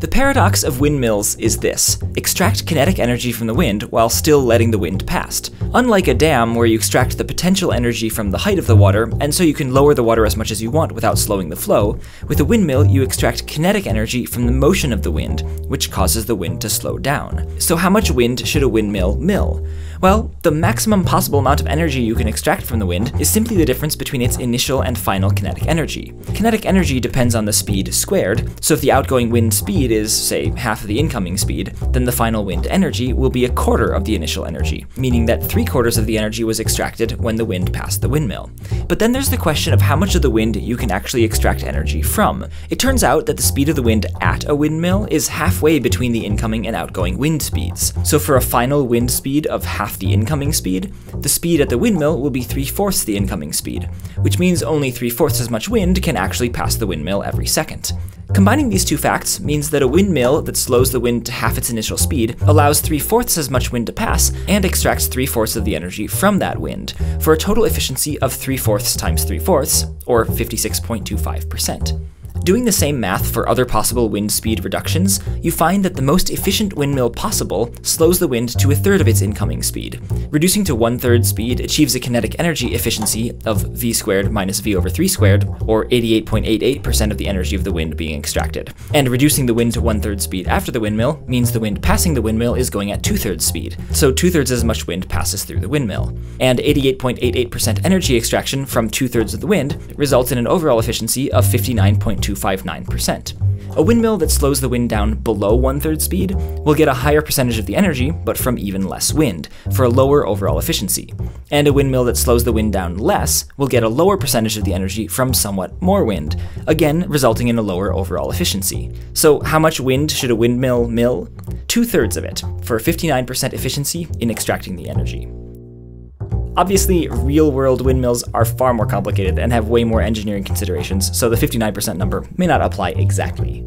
The paradox of windmills is this extract kinetic energy from the wind while still letting the wind past. Unlike a dam, where you extract the potential energy from the height of the water, and so you can lower the water as much as you want without slowing the flow, with a windmill, you extract kinetic energy from the motion of the wind, which causes the wind to slow down. So, how much wind should a windmill mill? Well, the maximum possible amount of energy you can extract from the wind is simply the difference between its initial and final kinetic energy. Kinetic energy depends on the speed squared, so if the outgoing wind speed is, say, half of the incoming speed, then the final wind energy will be a quarter of the initial energy, meaning that three quarters of the energy was extracted when the wind passed the windmill. But then there's the question of how much of the wind you can actually extract energy from. It turns out that the speed of the wind at a windmill is halfway between the incoming and outgoing wind speeds. So for a final wind speed of half half the incoming speed, the speed at the windmill will be 3 fourths the incoming speed, which means only 3 fourths as much wind can actually pass the windmill every second. Combining these two facts means that a windmill that slows the wind to half its initial speed allows 3 fourths as much wind to pass and extracts 3 fourths of the energy from that wind, for a total efficiency of 3 fourths times 3 fourths, or 56.25%. Doing the same math for other possible wind speed reductions, you find that the most efficient windmill possible slows the wind to a third of its incoming speed. Reducing to one third speed achieves a kinetic energy efficiency of v squared minus v over 3 squared, or 88.88% of the energy of the wind being extracted. And reducing the wind to one third speed after the windmill means the wind passing the windmill is going at two thirds speed, so two thirds as much wind passes through the windmill. And 88.88% energy extraction from two thirds of the wind results in an overall efficiency of 59.2 259%. A windmill that slows the wind down below one third speed will get a higher percentage of the energy, but from even less wind, for a lower overall efficiency. And a windmill that slows the wind down less will get a lower percentage of the energy from somewhat more wind, again resulting in a lower overall efficiency. So, how much wind should a windmill mill? Two thirds of it, for 59% efficiency in extracting the energy. Obviously, real world windmills are far more complicated and have way more engineering considerations, so the 59% number may not apply exactly.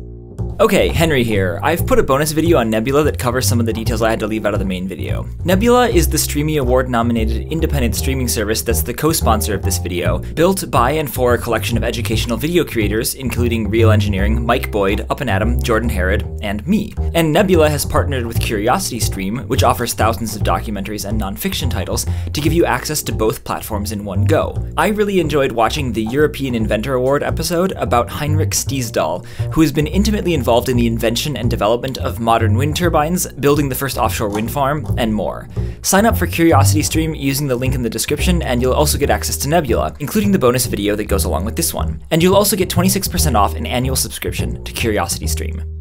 Okay, Henry here. I've put a bonus video on Nebula that covers some of the details I had to leave out of the main video. Nebula is the Streamy Award nominated independent streaming service that's the co-sponsor of this video, built by and for a collection of educational video creators, including Real Engineering, Mike Boyd, Up and Atom, Jordan Harrod, and me. And Nebula has partnered with CuriosityStream, which offers thousands of documentaries and nonfiction titles, to give you access to both platforms in one go. I really enjoyed watching the European Inventor Award episode about Henrik Stiesdal, who has been intimately involved involved in the invention and development of modern wind turbines, building the first offshore wind farm, and more. Sign up for CuriosityStream using the link in the description, and you'll also get access to Nebula, including the bonus video that goes along with this one. And you'll also get 26% off an annual subscription to CuriosityStream.